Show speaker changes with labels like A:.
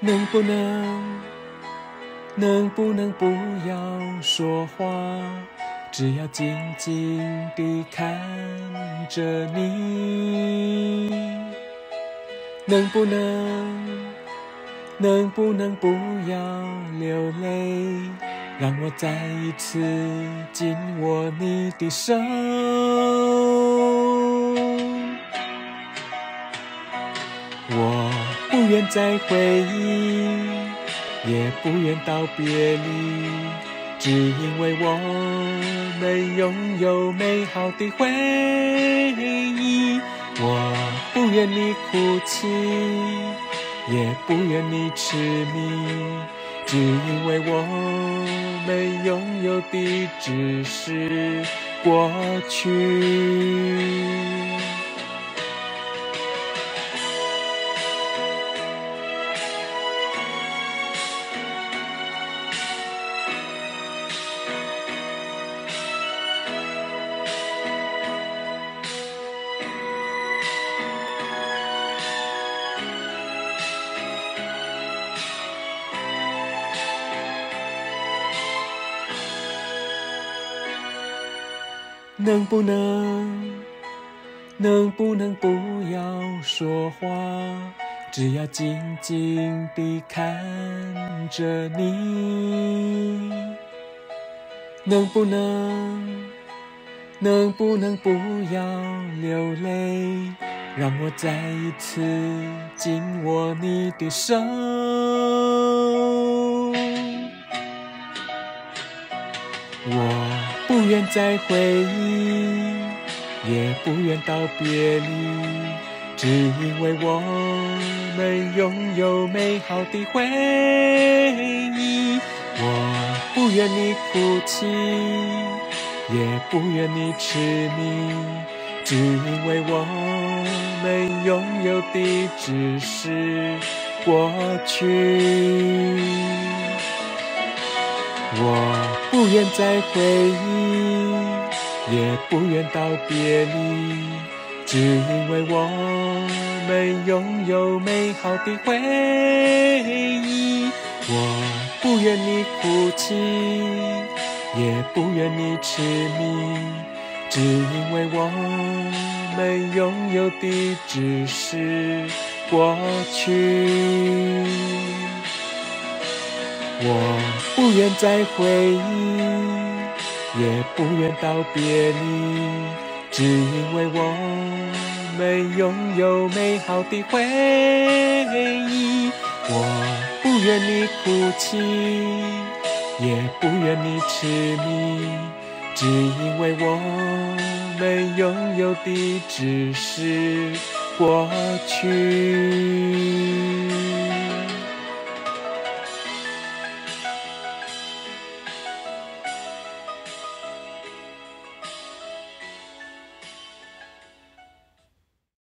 A: 能不能，能不能不要说话？只要静静地看着你。能不能，能不能不要流泪？让我再一次紧握你的手。不愿再回忆，也不愿道别离，只因为我们拥有美好的回忆。我不愿你哭泣，也不愿你痴迷，只因为我们拥有的只是过去。能不能，能不能不要说话？只要静静地看着你。能不能，能不能不要流泪？让我再一次紧握你的手。我。不愿再回忆，也不愿道别离，只因为我们拥有美好的回忆。我不愿你哭泣，也不愿你痴迷，只因为我们拥有的只是过去。我不愿再回忆，也不愿道别离，只因为我们拥有美好的回忆。我不愿你哭泣，也不愿你痴迷，只因为我们拥有的只是过去。我不愿再回忆，也不愿道别离，只因为我们拥有美好的回忆。我不愿你哭泣，也不愿你痴迷，只因为我们拥有的只是过去。